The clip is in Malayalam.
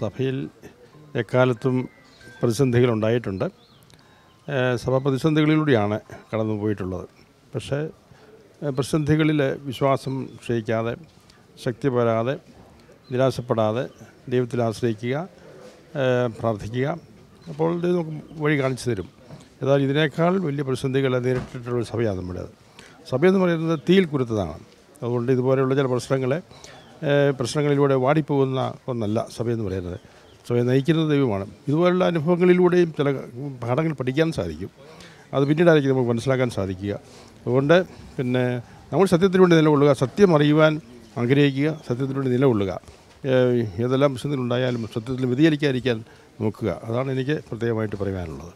സഭയിൽ എക്കാലത്തും പ്രതിസന്ധികൾ ഉണ്ടായിട്ടുണ്ട്. സഭ പ്രതിസന്ധികളിലൂടെയാണ് കടന്നു പോയിട്ടുള്ളത്. പക്ഷേ പ്രതിസന്ധികളിൽ വിശ്വാസം ക്ഷയിക്കാതെ ശക്തി പോരാതെ നിരാശപ്പെടാതെ ദൈവത്തിൽ ആശ്രയിക്കുക പ്രാർത്ഥിക്കുക അപ്പോൾ ദൈവം വഴി കാണിച്ചു തരും. എന്നാൽ ഇതിനേക്കാൾ വലിയ പ്രതിസന്ധികൾ നേരിട്ടിട്ടുള്ള സഭയാണ് നമ്മുടേത് സഭയെന്ന് പറയുന്നത് തീയിൽ കുരുത്തതാണ്. അതുകൊണ്ട് ഇതുപോലെയുള്ള ചില പ്രശ്നങ്ങളെ പ്രശ്നങ്ങളിലൂടെ വാടിപ്പോകുന്ന ഒന്നല്ല സഭയെന്ന് പറയുന്നത്. സഭയെ നയിക്കുന്ന ദൈവമാണ്. ഇതുപോലുള്ള അനുഭവങ്ങളിലൂടെയും ചില പാഠങ്ങൾ പഠിക്കാൻ സാധിക്കും. അത് പിന്നീടായിരിക്കും നമുക്ക് മനസ്സിലാക്കാൻ സാധിക്കുക. അതുകൊണ്ട് പിന്നെ നമ്മൾ സത്യത്തിന് വേണ്ടി നിലകൊള്ളുക സത്യം അറിയുവാൻ ആഗ്രഹിക്കുക സത്യത്തിന് വേണ്ടി നിലകൊള്ളുക. ഏതെല്ലാം പ്രശ്നത്തിലുണ്ടായാലും സത്യത്തിൽ വ്യതിചലിക്കാതിരിക്കാൻ നോക്കുക. അതാണ് എനിക്ക് പ്രത്യേകമായിട്ട് പറയാനുള്ളത്.